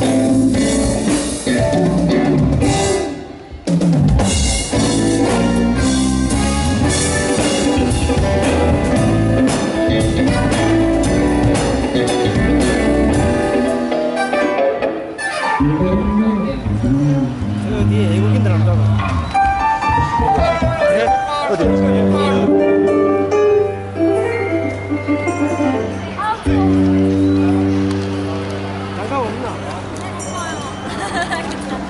네. 그 뒤에 외국인들 한다고. 네. 어디? 없나? 네, 좋아요.